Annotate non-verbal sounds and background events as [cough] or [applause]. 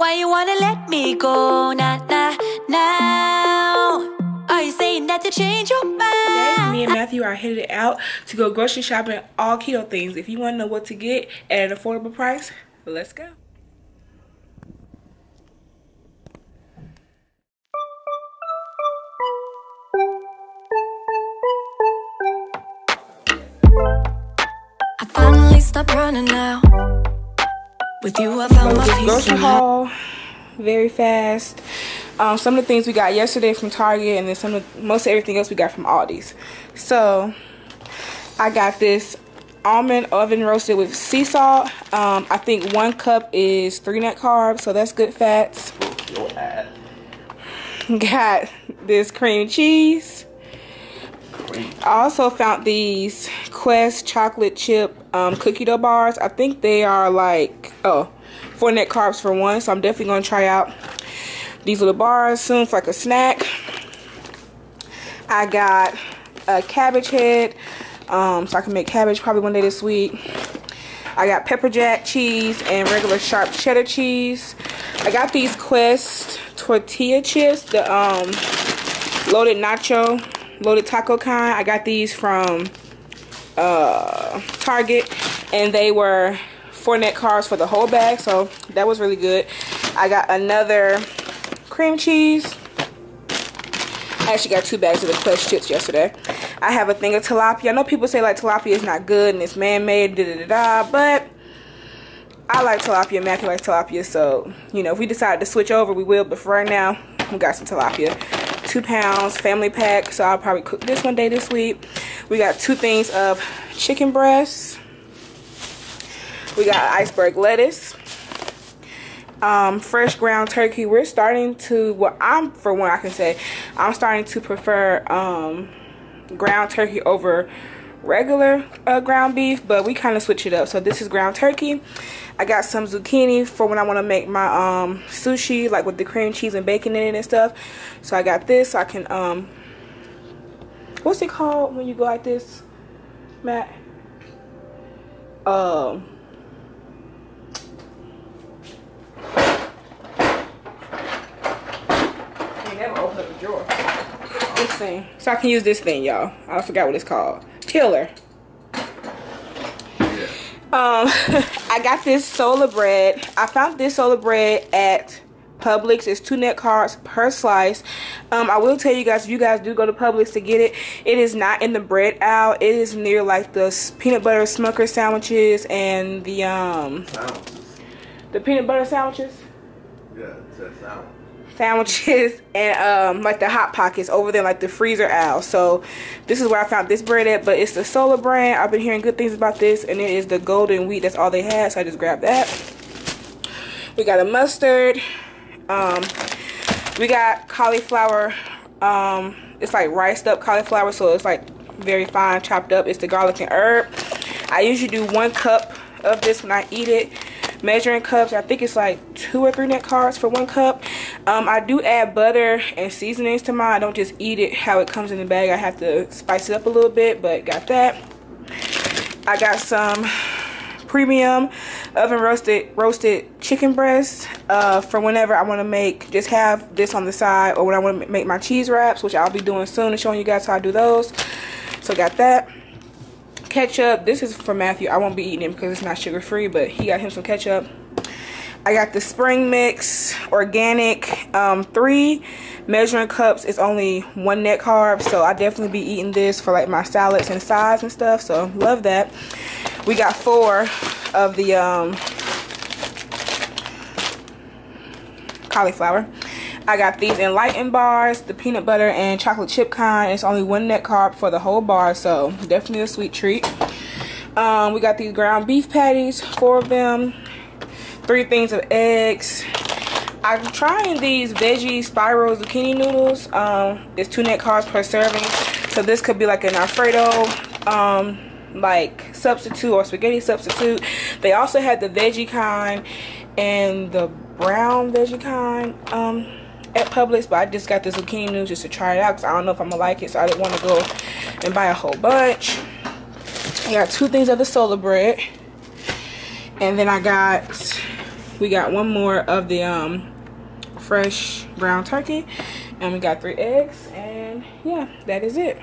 Why you wanna let me go, nah, nah, now? Are you saying that to change your mind? me and Matthew are headed out to go grocery shopping all keto things. If you want to know what to get at an affordable price, let's go. I finally stopped running now. With you, I found my peace grocery haul very fast. Um, some of the things we got yesterday from Target, and then some of most of everything else we got from Aldi's. So I got this almond oven roasted with sea salt. Um, I think one cup is three net carbs, so that's good fats. [laughs] Got this cream cheese. I also found these Quest chocolate chip um, cookie dough bars. I think they are like, oh, four net carbs for one. So I'm definitely going to try out these little bars soon for like a snack. I got a cabbage head. Um, so I can make cabbage probably one day this week. I got pepper jack cheese and regular sharp cheddar cheese. I got these Quest tortilla chips, the um, loaded nacho, loaded taco kind. I got these from uh, Target, and they were four net carbs for the whole bag, so that was really good. I got another cream cheese. I actually got two bags of the Quest chips yesterday. I have a thing of tilapia. I know people say like tilapia is not good and it's man-made, da da da da, but I like tilapia. Matthew likes tilapia, so you know if we decide to switch over, we will. But for right now, we got some tilapia. Two pounds, family pack. So I'll probably cook this one day this week. We got two things of chicken breasts. We got iceberg lettuce. Um, fresh ground turkey. We're starting to. Well, I'm for one. I can say I'm starting to prefer um, ground turkey over regular uh, ground beef, but we kind of switch it up. So this is ground turkey. I got some zucchini for when I want to make my um, sushi, like with the cream cheese and bacon in it and stuff. So I got this. So I can um, what's it called when you go like this, Matt? Um. You never open up a drawer. This thing. So I can use this thing, y'all. I forgot what it's called. Tiller. Um, [laughs] I got this Sola bread. I found this Sola bread at Publix. It's two net carbs per slice. Um, I will tell you guys, if you guys do go to Publix to get it, it is not in the bread aisle. It is near like the peanut butter smucker sandwiches and the um the peanut butter sandwiches Yeah, it says sound. Sandwiches [laughs] and um like the hot pockets over there like the freezer aisle. So this is where i found this bread at but it's the Sola brand. I've been hearing good things about this and it is the golden wheat. That's all they had so i just grabbed that. We got a mustard. Um we got cauliflower. Um it's like riced up cauliflower so it's like very fine chopped up. It's the garlic and herb. I usually do one cup of this when i eat it. Measuring cups i think it's like two or three net carbs for one cup um i do add butter and seasonings to mine. I don't just eat it how it comes in the bag. I have to spice it up a little bit but got that. I got some premium oven roasted roasted chicken breast uh, for whenever I want to make just have this on the side or when I want to make my cheese wraps which I'll be doing soon and showing you guys how I do those. So got that. Ketchup this is for Matthew. I won't be eating it because it's not sugar free but he got him some ketchup I got the spring mix organic um, three. Measuring cups It's only one net carb so I definitely be eating this for like my salads and sides and stuff so love that. We got four of the um, cauliflower. I got these enlightened bars the peanut butter and chocolate chip kind. It's only one net carb for the whole bar so definitely a sweet treat. Um, we got these ground beef patties four of them three things of eggs I'm trying these veggie spiral zucchini noodles. Um, it's two net carbs per serving. So this could be like an Alfredo um, like substitute or spaghetti substitute. They also had the veggie kind and the brown veggie kind um, at Publix. But I just got the zucchini noodles just to try it out because I don't know if I'm going to like it. So I didn't want to go and buy a whole bunch. I got two things of the Sola bread. And then I got we got one more of the um fresh brown turkey. And we got three eggs. And yeah that is it